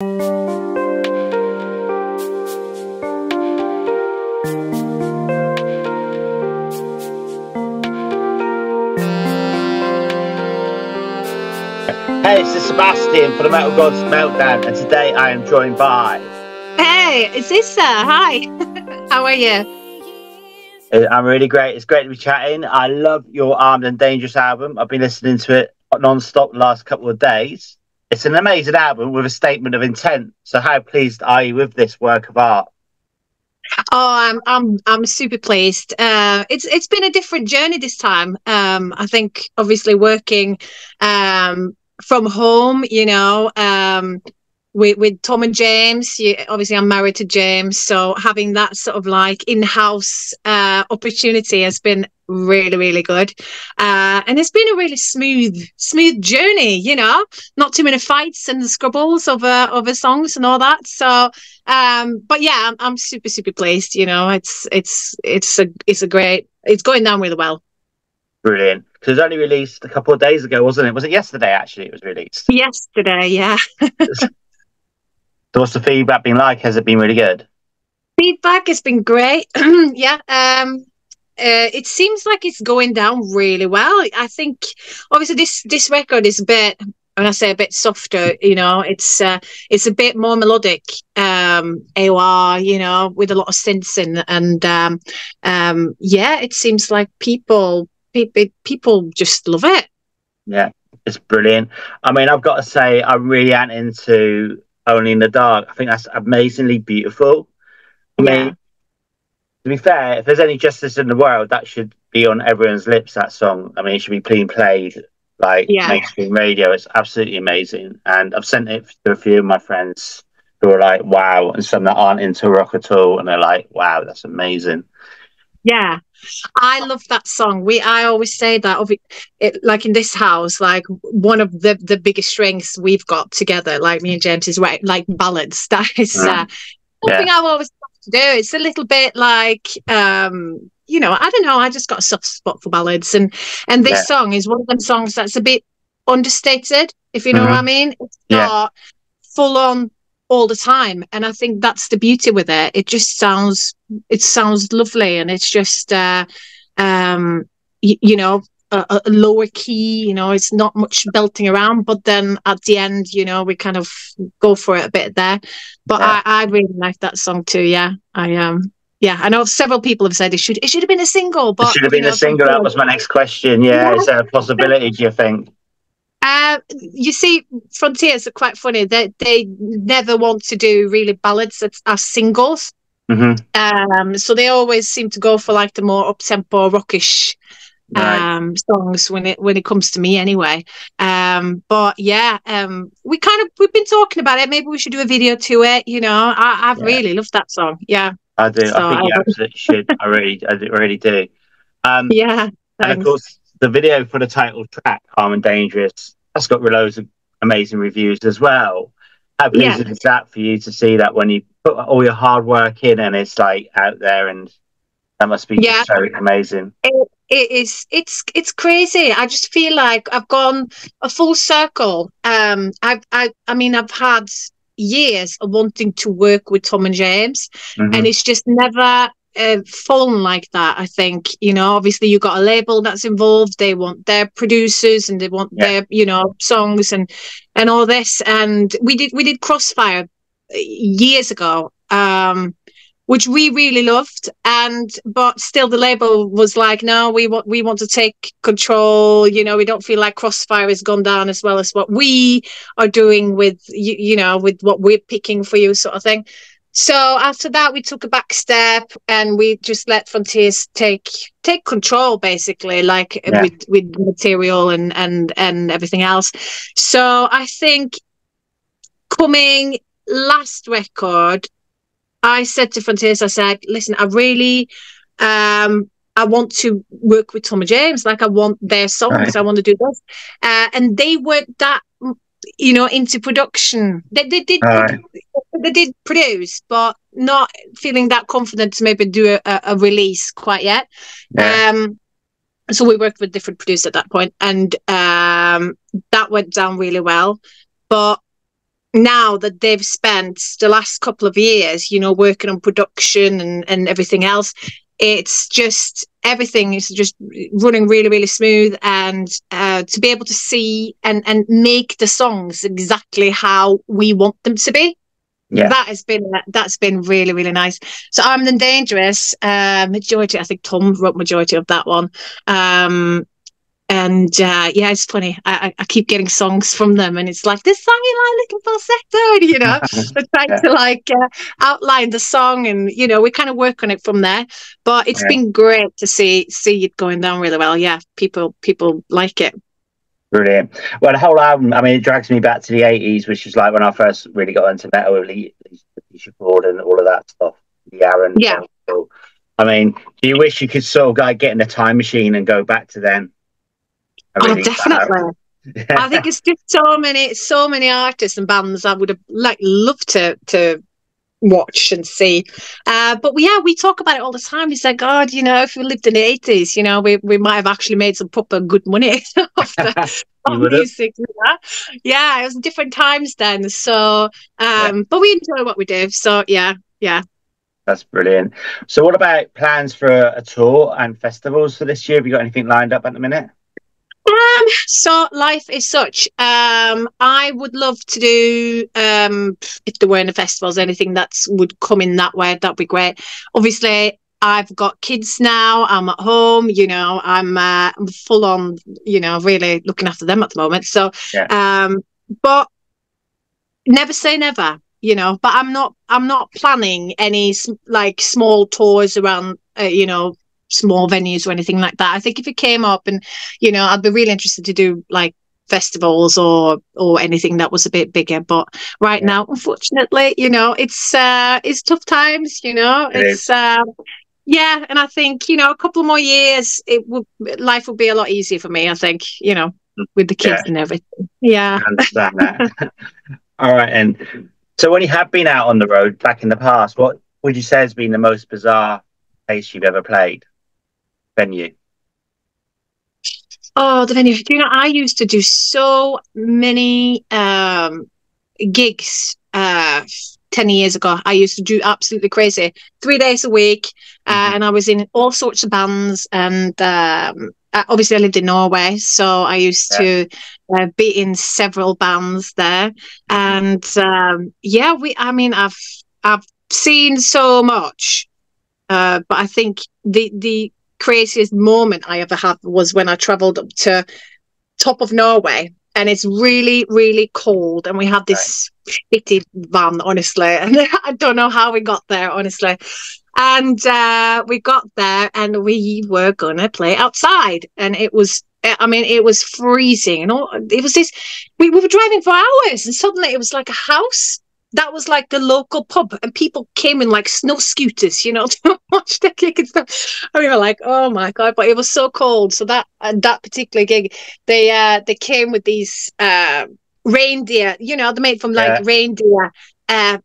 Hey, this is Sebastian for the Metal Gods Meltdown, and today I am joined by. Hey, it's Issa. Hi. How are you? Uh, I'm really great. It's great to be chatting. I love your Armed and Dangerous album. I've been listening to it non-stop the last couple of days. It's an amazing album with a statement of intent. So, how pleased are you with this work of art? Oh, I'm I'm I'm super pleased. Uh, it's it's been a different journey this time. Um, I think obviously working um, from home, you know, um, with, with Tom and James. You, obviously, I'm married to James, so having that sort of like in-house uh, opportunity has been really, really good. Uh, and it's been a really smooth, smooth journey. You know, not too many fights and scrabbles over over songs and all that. So, um, but yeah, I'm, I'm super, super pleased. You know, it's it's it's a it's a great. It's going down really well. Brilliant. Because it was only released a couple of days ago, wasn't it? Was it yesterday? Actually, it was released. Yesterday, yeah. so, what's the feedback been like? Has it been really good? Feedback has been great. yeah. Um, uh, it seems like it's going down really well. I think obviously this this record is a bit when I say a bit softer, you know, it's uh, it's a bit more melodic, um, AOR, you know, with a lot of synths in, and um, um, yeah, it seems like people people people just love it. Yeah, it's brilliant. I mean, I've got to say, I really am into Only in the Dark. I think that's amazingly beautiful. I mean, yeah. To be fair, if there's any justice in the world, that should be on everyone's lips. That song. I mean, it should be being played like yeah. mainstream radio. It's absolutely amazing, and I've sent it to a few of my friends who are like, "Wow," and some that aren't into rock at all, and they're like, "Wow, that's amazing." Yeah, I love that song. We I always say that of it, it, like in this house, like one of the the biggest strengths we've got together, like me and James, is right, like ballads. That is mm. uh, something. I've always to do. It's a little bit like um, you know, I don't know. I just got a soft spot for ballads, and and this yeah. song is one of them songs that's a bit understated, if you know mm-hmm. what I mean. It's not full on all the time and i think that's the beauty with it it just sounds it sounds lovely and it's just uh um y- you know a, a, lower key you know it's not much belting around but then at the end you know we kind of go for it a bit there but yeah. I, I really like that song too yeah i um yeah i know several people have said it should it should have been a single but it should have been know, a single that was my next question yeah, yeah. is there a possibility do you think uh, you see, Frontiers are quite funny. They they never want to do really ballads as, as singles. Mm-hmm. Um, so they always seem to go for like the more up tempo, rockish right. um, songs when it when it comes to me anyway. Um, but yeah, um, we kind of we've been talking about it. Maybe we should do a video to it. You know, I, I've yeah. really loved that song. Yeah, I do. So, I think you absolutely should. I really, I really do. Um, yeah, thanks. and of course the video for the title track, "Armed and Dangerous," that's got loads of amazing reviews as well. How pleasing yeah. is that for you to see that when you put all your hard work in and it's like out there and that must be yeah. so amazing. It, it is. It's it's crazy. I just feel like I've gone a full circle. Um, I've I I mean I've had years of wanting to work with Tom and James, mm-hmm. and it's just never uh, fallen like that. I think you know, obviously you got a label that's involved. They want their producers and they want yeah. their you know songs and and all this. And we did we did Crossfire uh, years ago. Um, which we really loved and but still the label was like no we want we want to take control you know we don't feel like crossfire has gone down as well as what we are doing with you, you know with what we're picking for you sort of thing so after that, we took a back step and we just let Frontiers take take control, basically, like yeah. with with material and and and everything else. So I think coming last record, I said to Frontiers, I said, "Listen, I really." um I want to work with Tom and James. Like I want their songs. Right. I want to do this. Uh, and they weren't that you know, into production. They, they did right. they, did produce, but not feeling that confident to maybe do a, a release quite yet. Yeah. Um, so we worked with different producers at that point, and um, that went down really well. But now that they've spent the last couple of years, you know, working on production and, and everything else, it's just everything is just running really really smooth. And uh, to be able to see and and make the songs exactly how we want them to be. Yeah. That has been that's been really really nice. So armed and dangerous. Uh majority i think tom wrote majority of that one. Um and uh, yeah, it's funny. I, I keep getting songs from them, and it's like this song you like looking falsetto, you know. They're trying yeah. to like uh, outline the song, and you know, we kind of work on it from there. But it's yeah. been great to see see it going down really well. Yeah, people people like it. Brilliant. Well, the whole album, I mean, it drags me back to the 80s, which is like when I first really got into metal with Alicia Ford and all of that stuff. The Aaron. Yeah. I mean, do you wish you could sort of like get in a time machine and go back to then? Oh, definitely. I think it's just so many, so many artists and bands I would have like loved to to watch and see. Uh, but we, yeah, we talk about it all the time. We say, God, you know, if we lived in the eighties, you know, we, we might have actually made some proper good money off the music. Yeah, it was different times then. So, um, yeah. but we enjoy what we do. So yeah, yeah. That's brilliant. So, what about plans for a tour and festivals for this year? Have you got anything lined up at the minute? Um, so life is such. Um, I would love to do um if there were any festivals, anything that would come in that way, that'd be great. Obviously, I've got kids now. I'm at home. You know, I'm uh, I'm full on. You know, really looking after them at the moment. So, yeah. um, but never say never. You know, but I'm not. I'm not planning any like small tours around. Uh, you know, small venues or anything like that. I think if it came up and, you know, I'd be really interested to do like festivals or or anything that was a bit bigger. But right yeah. now unfortunately you know it's uh it's tough times you know. It it's um yeah and i think you know a couple more years it would life would be a lot easier for me i think you know with the kids yeah. and everything. Yeah. I understand that. All right and so when you have been out on the road back in the past what would you say has been the most bizarre place you've ever played venue? Oh, the venue. You know, I used to do so many um, gigs uh, 10 years ago. I used to do absolutely crazy, three days a week. Uh, mm-hmm. And I was in all sorts of bands. And um, obviously, I lived in Norway. So I used yeah. to uh, be in several bands there. Mm-hmm. And um, yeah, we, I mean, I've, I've seen so much. Uh, but I think the, the craziest moment I ever had was when I traveled up to top of Norway and it's really, really cold. And we had this right. shitty van, honestly. And I don't know how we got there, honestly. And uh, we got there and we were going to play outside. And it was, I mean, it was freezing. And all, it was this, we, we were driving for hours and suddenly it was like a house that was like the local pub and people came in like snow scooters you know to watch the gig and stuff. And we were like oh my god but it was so cold. So that uh, that particular gig they uh they came with these uh reindeer you know they're made from like yeah. reindeer uh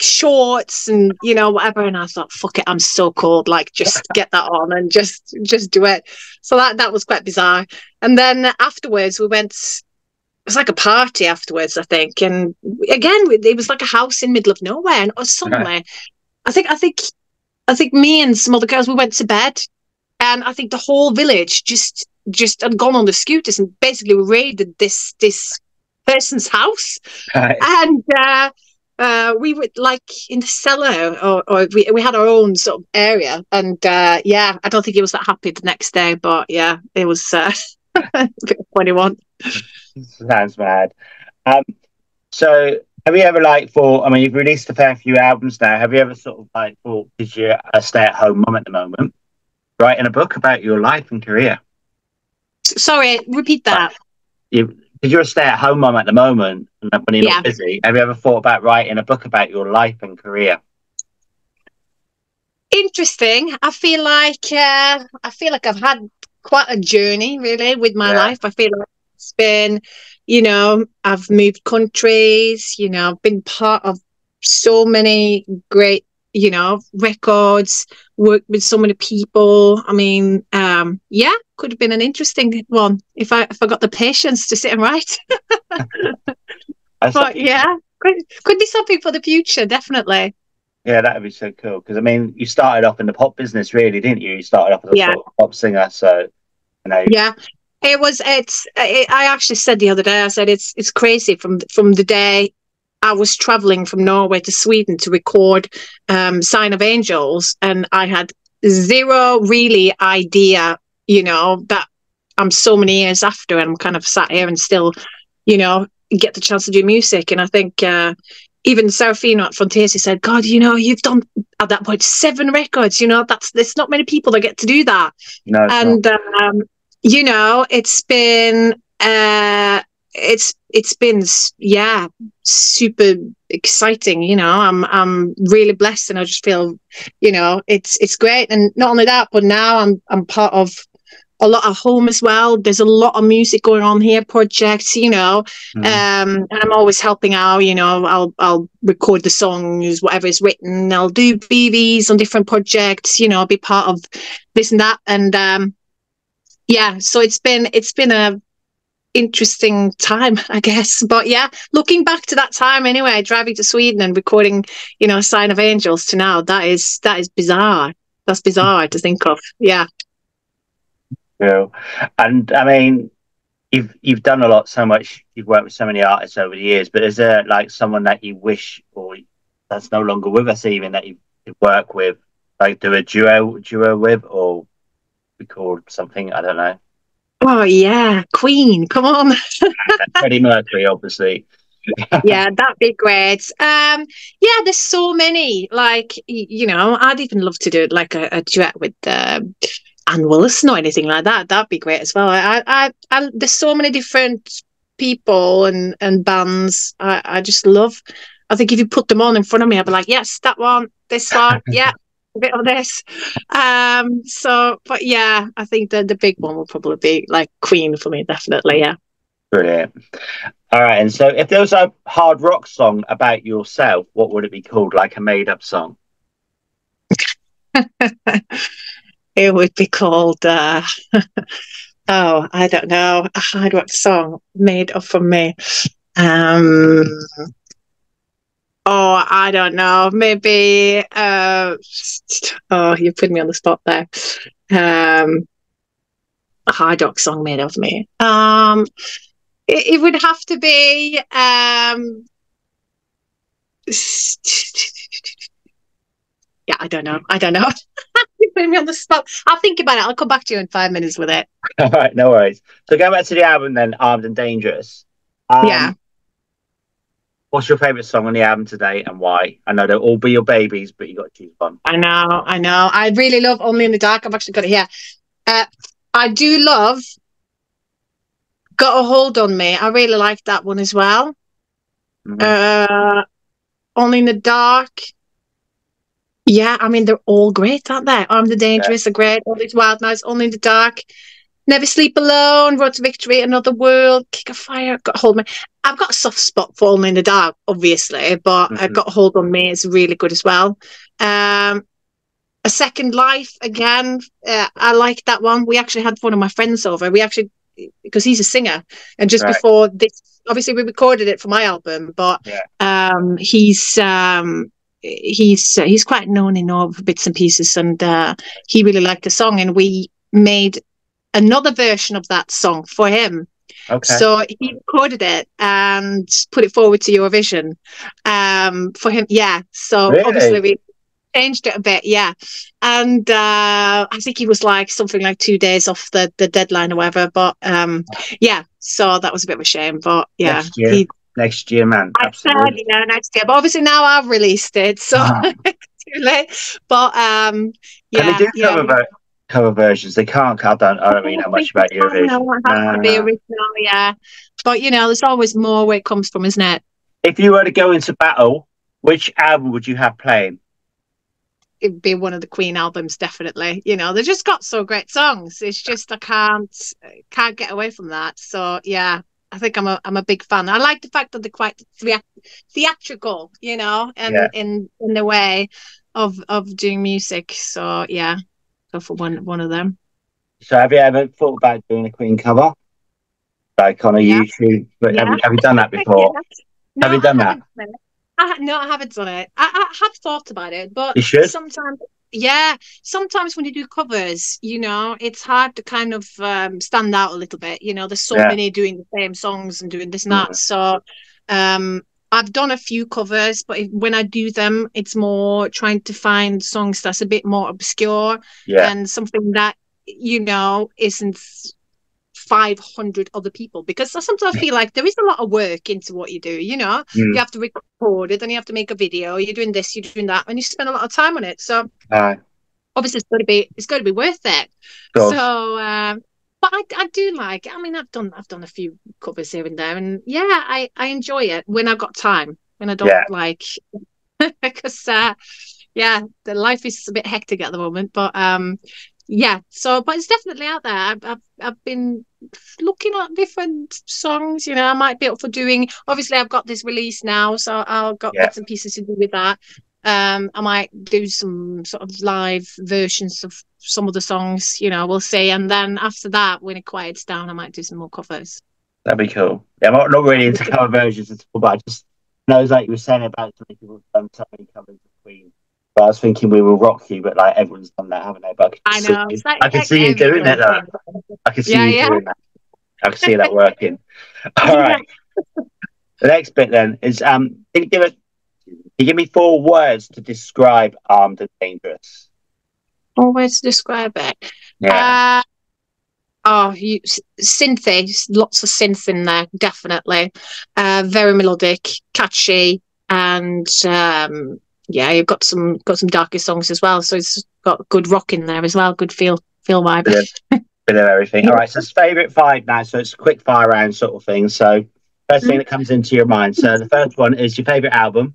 shorts and you know whatever. And i thought fuck it i'm so cold like just get that on and just just do it. So that that was quite bizarre. And then afterwards we went was like a party afterwards, I think. And again, it was like a house in middle of nowhere. And suddenly, right. I think, I think, I think me and some other girls we went to bed, and I think the whole village just just had gone on the scooters and basically raided this this person's house, right. and. uh uh, we were like in the cellar, or, or, we we had our own sort of area, and uh, yeah, I don't think he was that happy the next day, but yeah, it was uh, a bit funny one. Sounds mad. Um, so have you ever like thought? I mean, you've released a fair few albums now. Have you ever sort of like thought, because you're a stay-at-home mom at the moment, writing a book about your life and career? Sorry, repeat that. You, because you're a stay-at-home mom at the moment, and when you're yeah. not busy, have you ever thought about writing a book about your life and career? Interesting. I feel like uh, I feel like I've had quite a journey, really, with my yeah. life. I feel like it's been, you know, I've moved countries, you know, I've been part of so many great, you know, records, worked with so many people. I mean, um, yeah, could have been an interesting one if I if I got the patience to sit and write. but yeah. could, could be something for the future, definitely. Yeah, that would be so cool. Because I mean, you started off in the pop business, really, didn't you? You started off as a Yeah. sort of pop singer, so you know. Yeah, it was. It's. It, I actually said the other day. I said it's. It's crazy from from the day I was traveling from Norway to Sweden to record um, "Sign of Angels," and I had zero really idea. You know that I'm so many years after, and I'm kind of sat here and still, you know, get the chance to do music. And I think. Uh, even Serafino at Frontiers said, God, you know, you've done at that point seven records. You know, that's there's not many people that get to do that No, and um, you know it's been uh it's it's been yeah super exciting you know i'm i'm really blessed and i just feel you know it's it's great and not only that but now i'm i'm part of a lot of home as well. There's a lot of music going on here projects you know. Mhm. um and i'm always helping out you know. I'll i'll record the songs whatever is written. I'll do bvs on different projects you know I'll be part of this and that. And um yeah so it's been it's been a interesting time i guess. But yeah looking back to that time anyway driving to sweden and recording you know sign of angels to now that is that is bizarre. That's bizarre to think of. Yeah Cool. And I mean, you've you've done a lot, so much. You've worked with so many artists over the years. But is there like someone that you wish, or that's no longer with us, even that you work with, like do a duo duo with, or record something? I don't know. oh yeah queen come on Freddie Mercury, obviously. yeah, that'd be great. Um, yeah, there's so many. Like, you know, I'd even love to do it like a, a duet with um, Ann Wilson or anything like that. That'd be great as well. I, I, I, there's so many different people and and bands. I, I just love. I think if you put them on in front of me, I'd be like, yes, that one, this one, yeah, a bit of this. Um, so, but yeah, I think the the big one will probably be like Queen for me, definitely. Yeah. Brilliant. All right, and so if there was a hard rock song about yourself, what would it be called? Like a made up song? it would be called uh oh i don't know a hard rock song made up for me. Um oh i don't know maybe uh oh you put me on the spot there. Um a hard rock song made of me. Um it, it would have to be um yeah i don't know i don't know you put me on the spot. I'll think about it. I'll come back to you in five minutes with it. All right, no worries. So going back to the album then, Armed and Dangerous. Um, Yeah. What's your favourite song on the album today and why? I know they'll all be your babies, but you got to choose one. I know, I know. I really love Only in the Dark. I've actually got it here. Uh, I do love Got a Hold on Me. I really like that one as well. Mhm. Uh, Only in the Dark. Yeah, I mean, they're all great, aren't they? Armed the Dangerous are great. All these Wild Nights, Only in the Dark. Never Sleep Alone, Road to Victory, Another World, Kick a Fire, Got Hold Me. I've got a soft spot for Only in the Dark, obviously, but I Mhm. Got Hold on Me is really good as well. Um, a Second Life, again, uh, I like that one. We actually had one of my friends over. We actually, because he's a singer, and just Right. before this, obviously we recorded it for my album, but Yeah. um, he's um, he's uh, he's quite known in all bits and pieces, and uh, he really liked the song, and we made another version of that song for him. Okay. So he recorded it and put it forward to Eurovision um, for him. Yeah. So Really? obviously we changed it a bit. Yeah. And uh, I think he was like something like two days off the, the deadline or whatever. But um, yeah. So that was a bit of a shame. But yeah. He, Next year, man. Said, Absolutely. you know, next year. But obviously now I've released it. So Ah. too late. But um, yeah. Can they do yeah. cover, ver- cover versions? They can't. I don't, I don't really know much about your version. No, it has to be original, yeah. But you know, there's always more where it comes from, isn't it? if you were to go into battle, which album would you have playing? It'd be one of the Queen albums, definitely. You know, they just got so great songs. It's just I can't can't get away from that. So yeah, I think I'm a I'm a big fan. I like the fact that they're quite theatrical, you know, and Yeah. in in the way of of doing music. So yeah, go for one one of them. So have you ever thought about doing a Queen cover? Like on a Yeah. YouTube? But have, Yeah. you, have you done that before? No, Have you done I that? haven't done it. I, no, I haven't done it. I, I have thought about it, but You should. sometimes, yeah, sometimes when you do covers, you know, it's hard to kind of um, stand out a little bit. You know, there's so Yeah. many doing the same songs and doing this and that. So, um, I've done a few covers, but if, when I do them, it's more trying to find songs that's a bit more obscure Yeah. and something that you know isn't 500 other people because I sometimes I feel like there is a lot of work into what you do you know Mm. you have to record it then you have to make a video you're doing this you're doing that and you spend a lot of time on it so Aye. obviously it's got to be it's got to be worth it course. so um but I, I do like I mean I've done I've done a few covers here and there and yeah I I enjoy it when I've got time when I don't Yeah. like because uh yeah the life is a bit hectic at the moment but um yeah so but it's definitely out there I've, I've, I've been looking at different songs you know I might be up for doing obviously I've got this release now so I've got Yeah. bits and pieces to do with that um I might do some sort of live versions of some of the songs you know we'll see and then after that when it quiets down I might do some more covers That'd be cool. Yeah, I'm not, not really into cover versions at all, but I just knows like you were saying about so many people have done so many covers of Queen. But I was thinking we will rock you, but like everyone's done that, haven't they? But I I know see, like, I can like see you doing it though. I can see Yeah, you yeah. doing that. I can see that working. All right. The next bit then is um can you give it you give me four words to describe armed and dangerous? Oh, where to describe it? Yeah. Uh, oh, you synthy, lots of synth in there, definitely. Uh, very melodic, catchy, and um, yeah, you've got some got some darker songs as well. So it's got good rock in there as well, good feel feel vibe. Yeah. bit of everything. All right, so it's favourite five now, so it's a quick fire round sort of thing. So first thing that comes into your mind. So the first one is your favourite album.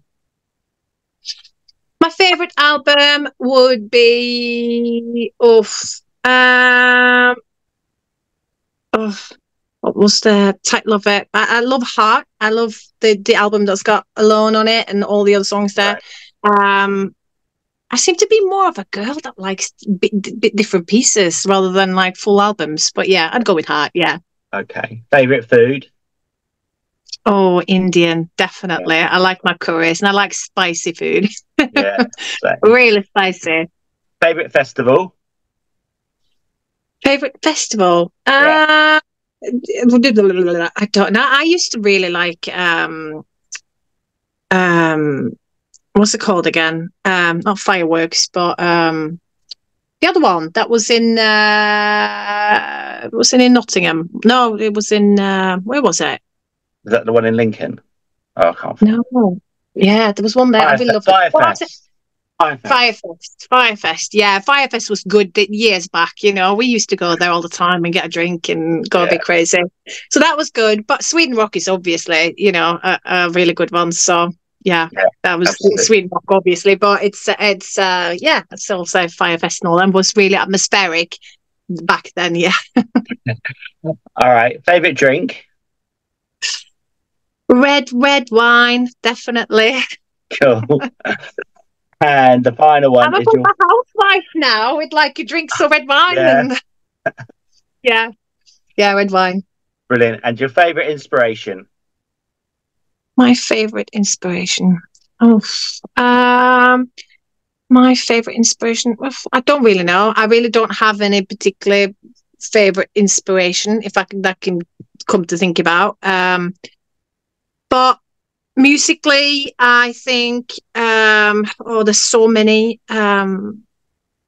My favorite album would be oof. Um, oh, what was the title of it? I, I love Heart. I love the the album that's got Alone on it and all the other songs there. Um, I seem to be more of a girl that likes bit, bit different pieces rather than like full albums. But yeah, I'd go with Heart. Yeah. Okay. Favourite food? Oh, Indian, definitely. I like my curries and I like spicy food. Yeah. Really spicy. favourite festival? Favorite festival? Yeah. Uh, I don't know. I used to really like um, um, what's it called again? Um, not fireworks, but um, the other one that was in uh, was in, in Nottingham. No, it was in uh, where was it? Is that the one in Lincoln? Oh, I can't. No, yeah, there was one there. I really loved. Firefest. Firefest. Firefest, Firefest, yeah, Firefest was good years back. You know, we used to go there all the time and get a drink and go a bit crazy. So that was good. But Sweden Rock is obviously, you know, a, a really good one. So yeah, Yeah, that was absolutely. Sweden Rock, obviously. But it's it's uh, yeah, it's also Firefest and all them was really atmospheric back then. Yeah, All right. Favourite drink? red red wine, definitely. Cool. and the final one I'm is your a housewife now with like drinks of red wine Yeah. and yeah, yeah, red wine. brilliant. And your favourite inspiration? My favorite inspiration. Oh, um, my favorite inspiration. I don't really know. I really don't have any particular favorite inspiration. If I can, that can come to think about. Um, but musically, I think. Um, oh, there's so many. Um,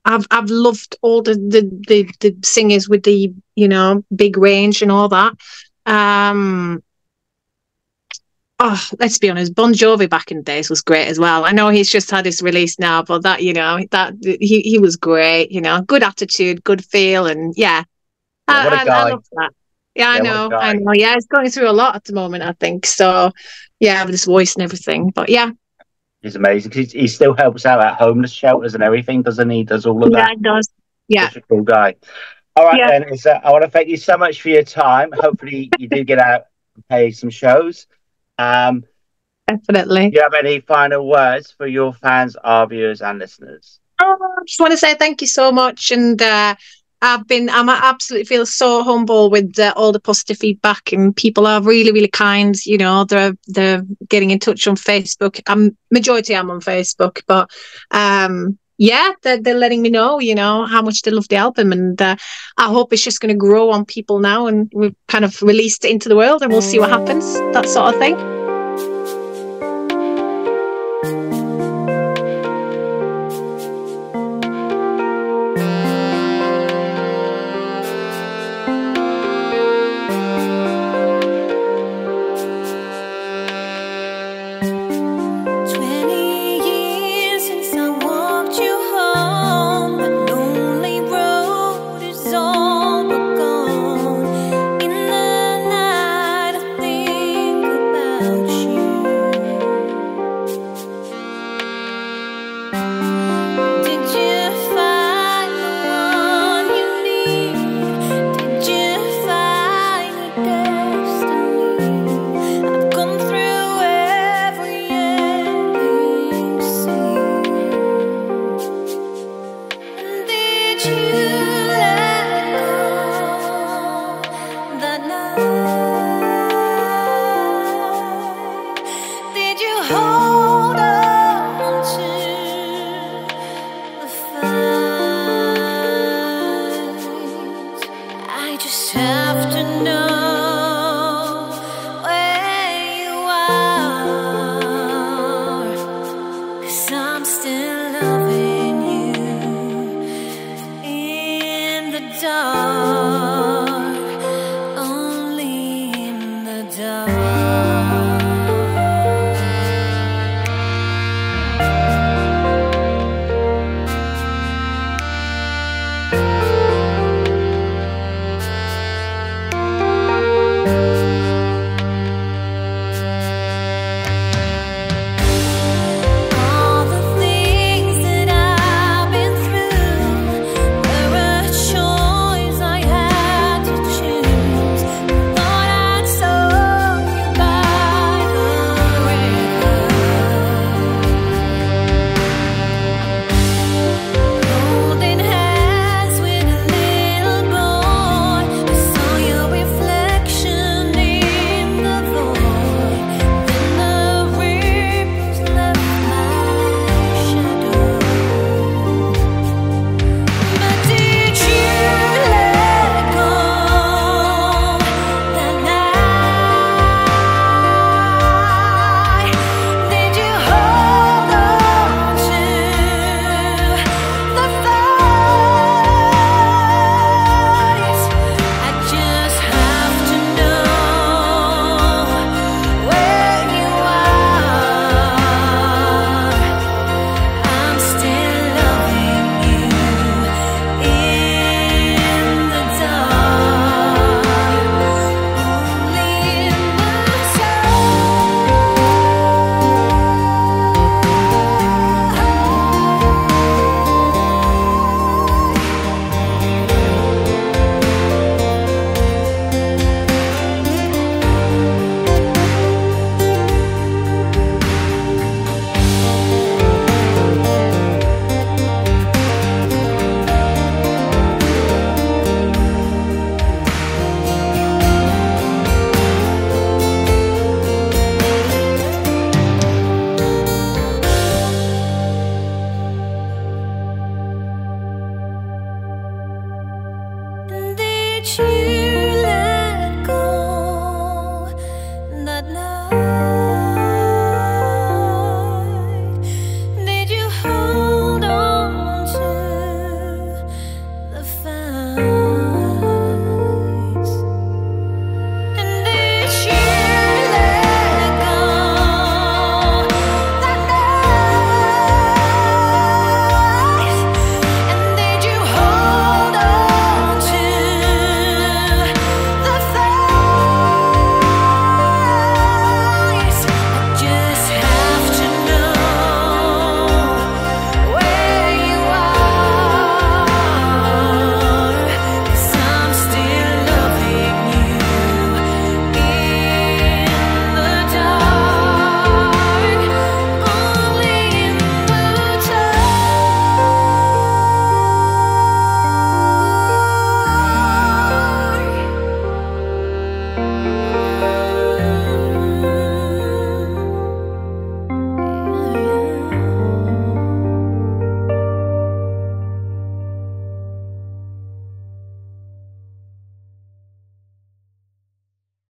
I've I've loved all the the the, the singers with the you know big range and all that. Um, oh, let's be honest, Bon Jovi back in the days was great as well. I know he's just had his release now, but that you know that he he was great. You know, good attitude, good feel, and yeah, Yeah, what a I, I, guy. I love that. Yeah, I Yeah, a know, I know. Yeah, he's going through a lot at the moment. I think so. Yeah, with his voice and everything. But yeah, He's amazing he, he still helps out at homeless shelters and everything, doesn't he? He Does all of yeah, that. it does. Yeah, Such a cool guy. All right, Yeah. then. It's, uh, I want to thank you so much for your time. Hopefully, you do get out and play some shows. Um, definitely. do you have any final words for your fans, our viewers, and listeners? Oh, I just want to say thank you so much, and uh, I've been, I'm absolutely feel so humble with uh, all the positive feedback, and people are really, really kind. You know, they're they're getting in touch on Facebook. I'm majority I'm on Facebook, but um, yeah, they're, they're letting me know, you know, how much they love the album, and uh, I hope it's just going to grow on people now, and we've kind of released it into the world, and we'll see what happens, that sort of thing.